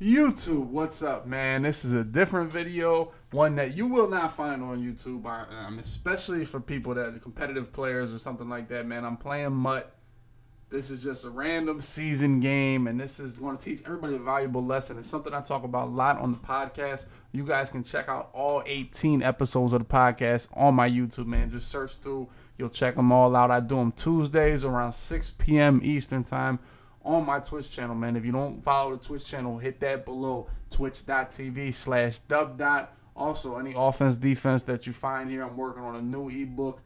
YouTube, what's up, man? This is a different video, one that you will not find on YouTube, I, um, especially for people that are competitive players or something like that, man. I'm playing MUT. This is just a random season game, and this is going to teach everybody a valuable lesson. It's something I talk about a lot on the podcast. You guys can check out all 18 episodes of the podcast on my YouTube, man. Just search through, you'll check them all out. I do them Tuesdays around 6 p.m. Eastern Time on my Twitch channel, man. If you don't follow the Twitch channel, hit that below twitch.tv slash dub dot. Also, any offense, defense that you find here, I'm working on a new ebook.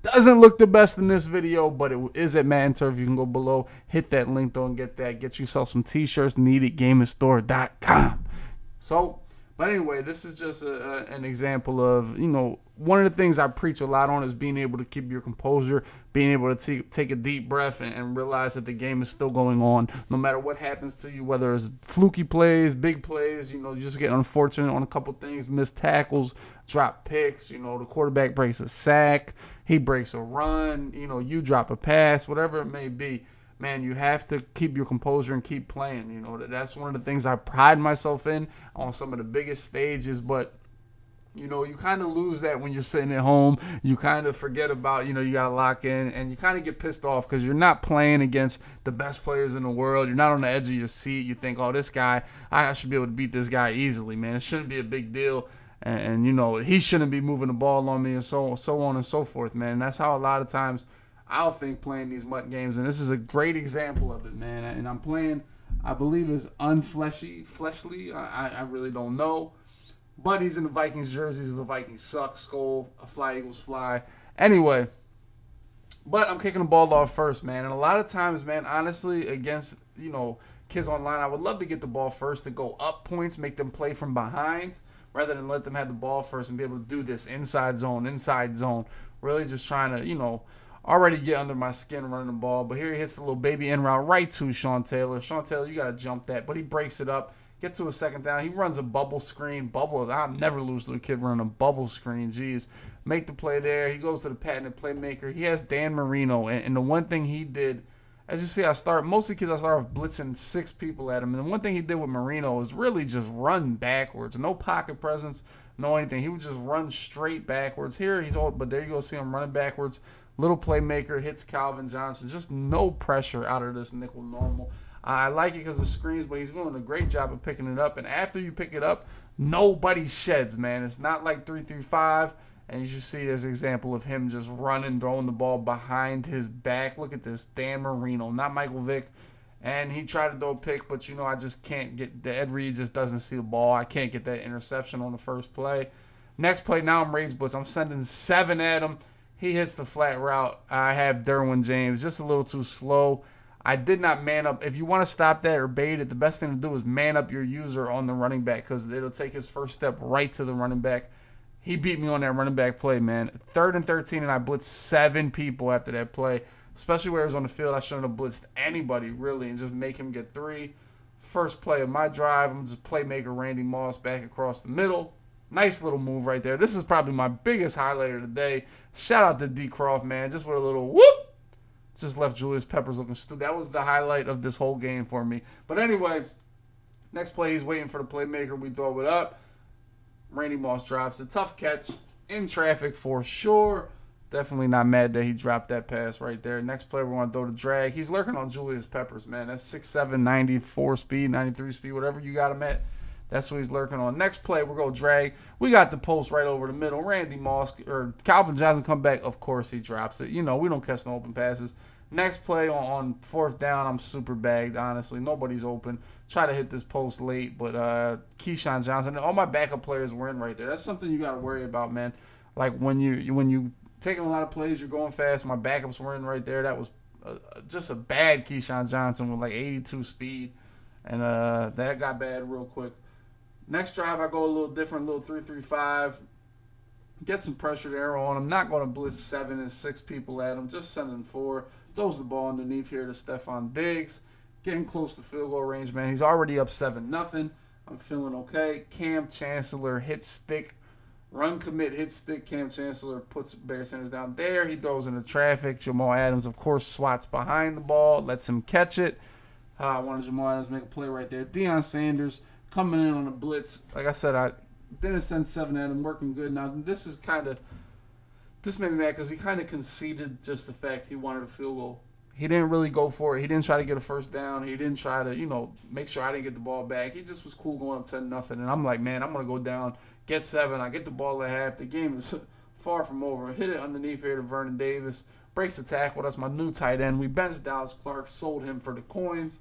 Doesn't look the best in this video, but it is at Madden Turf. You can go below, hit that link though, and get that. Get yourself some t-shirts, needitgamingstore.com. So, but anyway, this is just a, a, an example of, you know, one of the things I preach a lot on is being able to keep your composure, being able to take a deep breath and, and, realize that the game is still going on, no matter what happens to you, whether it's fluky plays, big plays, you know, you just get unfortunate on a couple things, missed tackles, drop picks, you know, the quarterback breaks a sack, he breaks a run, you know, you drop a pass, whatever it may be. Man, you have to keep your composure and keep playing. You know, that's one of the things I pride myself in on some of the biggest stages, but you know, you kind of lose that when you're sitting at home. You kind of forget about, you know, you got to lock in and you kind of get pissed off because you're not playing against the best players in the world. You're not on the edge of your seat. You think, oh, this guy, I should be able to beat this guy easily, man. It shouldn't be a big deal. And, and you know, he shouldn't be moving the ball on me and so, so on and so forth, man. And that's how a lot of times I'll think playing these MUT games. And this is a great example of it, man. And I'm playing, I believe, is unfleshy, fleshly. I, I really don't know but he's in the Vikings jerseys. The Vikings suck. Skull, a fly Eagles fly. Anyway, but I'm kicking the ball off first, man. And a lot of times, man, honestly, against you know kids online, I would love to get the ball first to go up points, make them play from behind, rather than let them have the ball first and be able to do this inside zone, inside zone. Really, just trying to you know already get under my skin running the ball. But here he hits the little baby in route right to Sean Taylor. Sean Taylor, you got to jump that, but he breaks it up. Get to a second down. He runs a bubble screen. Bubble. I'll never lose to a kid running a bubble screen. Jeez. Make the play there. He goes to the patented playmaker. He has Dan Marino. And, and the one thing he did, as you see, I start, most of the kids I start off blitzing six people at him. And the one thing he did with Marino is really just run backwards. No pocket presence, no anything. He would just run straight backwards. Here he's old, but there you go. See him running backwards. Little playmaker hits Calvin Johnson. Just no pressure out of this nickel normal. I like it because of screens, but he's doing a great job of picking it up. And after you pick it up, nobody sheds, man. It's not like 335. And you should see this example of him just running, throwing the ball behind his back. Look at this. Dan Marino, not Michael Vick. And he tried to throw a pick, but you know, I just can't get the Ed Reed just doesn't see the ball. I can't get that interception on the first play. Next play, now I'm Rage Blitz. I'm sending seven at him. He hits the flat route. I have Derwin James just a little too slow. I did not man up. If you want to stop that or bait it, the best thing to do is man up your user on the running back because it'll take his first step right to the running back. He beat me on that running back play, man. Third and 13, and I blitzed seven people after that play, especially where he was on the field. I shouldn't have blitzed anybody, really, and just make him get three. First play of my drive, I'm just playmaker Randy Moss back across the middle. Nice little move right there. This is probably my biggest highlight of the day. Shout out to D. Croft, man. Just with a little whoop just left Julius Peppers looking stupid. That was the highlight of this whole game for me. But anyway, next play, he's waiting for the playmaker. We throw it up. Randy Moss drops a tough catch in traffic for sure. Definitely not mad that he dropped that pass right there. Next play, we're going to throw the drag. He's lurking on Julius Peppers, man. That's 6'7", 94 speed, 93 speed, whatever you got him at. That's what he's lurking on. Next play, we're going to drag. We got the post right over the middle. Randy Moss or Calvin Johnson come back. Of course, he drops it. You know, we don't catch no open passes. Next play on, on fourth down, I'm super bagged, honestly. Nobody's open. Try to hit this post late, but uh, Keyshawn Johnson, all my backup players were in right there. That's something you got to worry about, man. Like when you when you taking a lot of plays, you're going fast. My backups were in right there. That was uh, just a bad Keyshawn Johnson with like 82 speed, and uh, that got bad real quick. Next drive, I go a little different, little three three five. Get some pressure arrow on him. Not going to blitz seven and six people at him. Just sending four. Throws the ball underneath here to Stefon Diggs. Getting close to field goal range, man. He's already up 7 nothing. I'm feeling okay. Kam Chancellor hits stick. Run commit hits stick. Kam Chancellor puts Barry Sanders down there. He throws into traffic. Jamal Adams, of course, swats behind the ball, lets him catch it. Uh, I wanted Jamal Adams to make a play right there. Deion Sanders coming in on a blitz. Like I said, I didn't send seven at him, working good. Now this is kind of this made me mad because he kind of conceded just the fact he wanted a field goal. He didn't really go for it. He didn't try to get a first down. He didn't try to, you know, make sure I didn't get the ball back. He just was cool going up ten nothing. And I'm like, man, I'm gonna go down, get seven. I get the ball at half. The game is far from over. Hit it underneath here to Vernon Davis. Breaks the tackle. That's my new tight end. We benched Dallas Clark, sold him for the coins.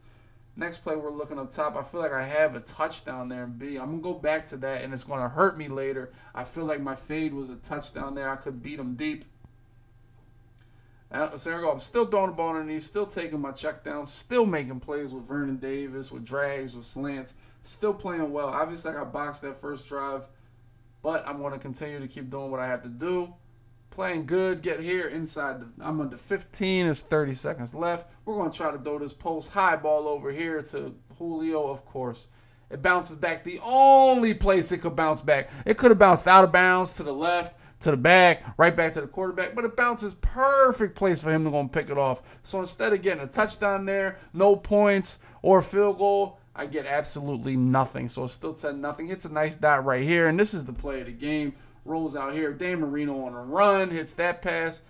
Next play, we're looking up top. I feel like I have a touchdown there in B. I'm going to go back to that, and it's going to hurt me later. I feel like my fade was a touchdown there. I could beat him deep. So there I go. I'm still throwing the ball underneath, still taking my check down, still making plays with Vernon Davis, with drags, with slants, still playing well. Obviously, I got boxed that first drive, but I'm going to continue to keep doing what I have to do playing good. Get here inside. The, I'm under 15. It's 30 seconds left. We're going to try to throw this post high ball over here to Julio, of course. It bounces back. The only place it could bounce back. It could have bounced out of bounds to the left, to the back, right back to the quarterback, but it bounces perfect place for him to go and pick it off. So instead of getting a touchdown there, no points or field goal, I get absolutely nothing. So still 10 nothing. Hits a nice dot right here, and this is the play of the game rolls out here. Dan Marino on a run, hits that pass,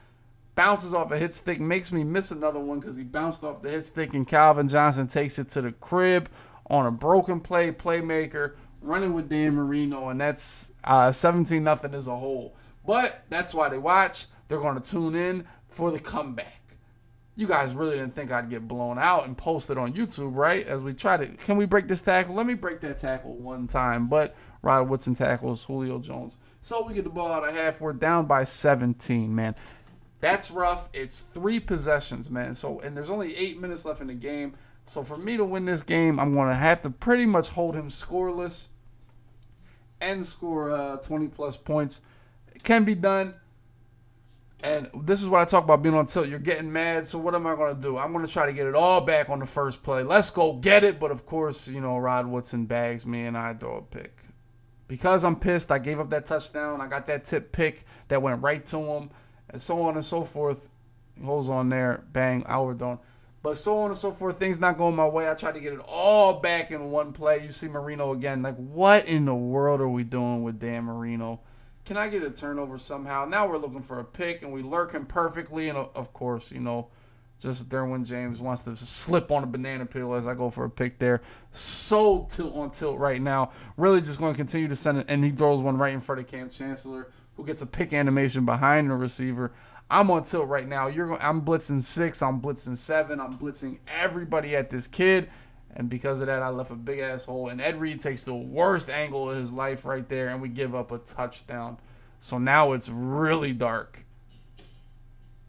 bounces off a hit stick, makes me miss another one because he bounced off the hit stick, and Calvin Johnson takes it to the crib on a broken play, playmaker, running with Dan Marino, and that's uh, 17 nothing as a whole. But that's why they watch. They're going to tune in for the comeback. You guys really didn't think I'd get blown out and posted on YouTube, right? As we try to, can we break this tackle? Let me break that tackle one time. But Rod Woodson tackles Julio Jones. So we get the ball out of half. We're down by 17, man. That's rough. It's three possessions, man. So and there's only eight minutes left in the game. So for me to win this game, I'm going to have to pretty much hold him scoreless and score uh, 20 plus points. It can be done. And this is what I talk about being on tilt. You're getting mad, so what am I going to do? I'm going to try to get it all back on the first play. Let's go get it. But of course, you know, Rod Woodson bags me and I throw a pick because I'm pissed, I gave up that touchdown. I got that tip pick that went right to him, and so on and so forth. Holds on there, bang, done. But so on and so forth, things not going my way. I tried to get it all back in one play. You see Marino again. Like, what in the world are we doing with Dan Marino? Can I get a turnover somehow? Now we're looking for a pick, and we lurk him perfectly. And of course, you know, just Derwin James wants to slip on a banana peel as I go for a pick there. So tilt on tilt right now. Really just going to continue to send it. And he throws one right in front of Kam Chancellor, who gets a pick animation behind the receiver. I'm on tilt right now. You're going, I'm blitzing six. I'm blitzing seven. I'm blitzing everybody at this kid. And because of that, I left a big asshole. And Ed Reed takes the worst angle of his life right there. And we give up a touchdown. So now it's really dark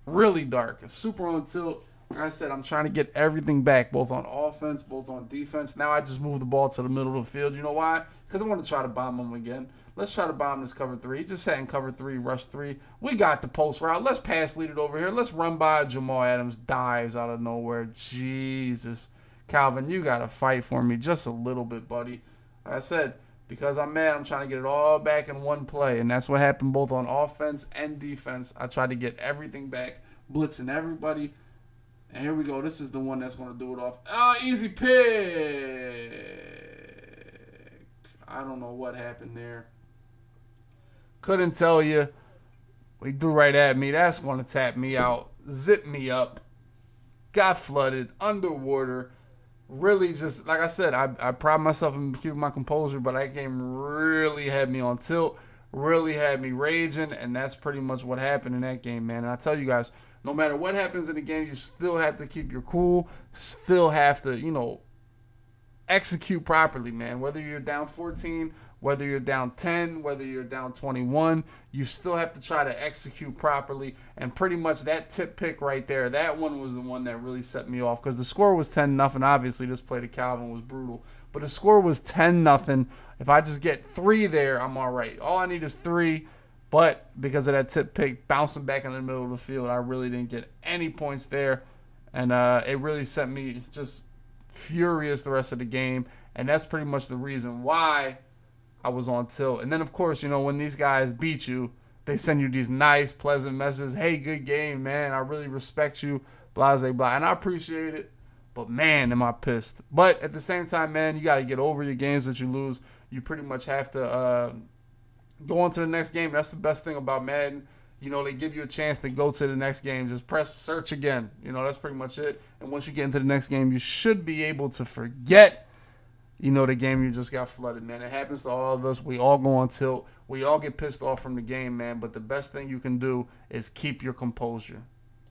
really dark. Super on tilt. Like I said, I'm trying to get everything back, both on offense, both on defense. Now I just move the ball to the middle of the field. You know why? Because I want to try to bomb him again. Let's try to bomb this cover three. He just sat in cover three, rush three. We got the post route. Let's pass lead it over here. Let's run by Jamal Adams. Dives out of nowhere. Jesus. Calvin, you got to fight for me just a little bit, buddy. Like I said, because I'm mad. I'm trying to get it all back in one play, and that's what happened both on offense and defense. I tried to get everything back, blitzing everybody. And here we go. This is the one that's going to do it off. Oh, easy pick. I don't know what happened there. Couldn't tell you. He threw right at me. That's going to tap me out, zip me up. Got flooded, underwater really just like I said, I, I pride myself in keeping my composure, but that game really had me on tilt, really had me raging, and that's pretty much what happened in that game, man. And I tell you guys, no matter what happens in the game, you still have to keep your cool, still have to, you know, execute properly, man. Whether you're down 14 whether you're down 10, whether you're down 21, you still have to try to execute properly. And pretty much that tip pick right there, that one was the one that really set me off because the score was 10 nothing. Obviously, this play to Calvin was brutal, but the score was 10 nothing. If I just get three there, I'm all right. All I need is three. But because of that tip pick, bouncing back in the middle of the field, I really didn't get any points there. And uh, it really sent me just furious the rest of the game. And that's pretty much the reason why I was on tilt. And then, of course, you know, when these guys beat you, they send you these nice, pleasant messages. Hey, good game, man. I really respect you. Blah, blah, blah. And I appreciate it. But man, am I pissed. But at the same time, man, you got to get over your games that you lose. You pretty much have to uh, go on to the next game. That's the best thing about Madden. You know, they give you a chance to go to the next game. Just press search again. You know, that's pretty much it. And once you get into the next game, you should be able to forget, you know, the game you just got flooded, man. It happens to all of us. We all go on tilt. We all get pissed off from the game, man. But the best thing you can do is keep your composure.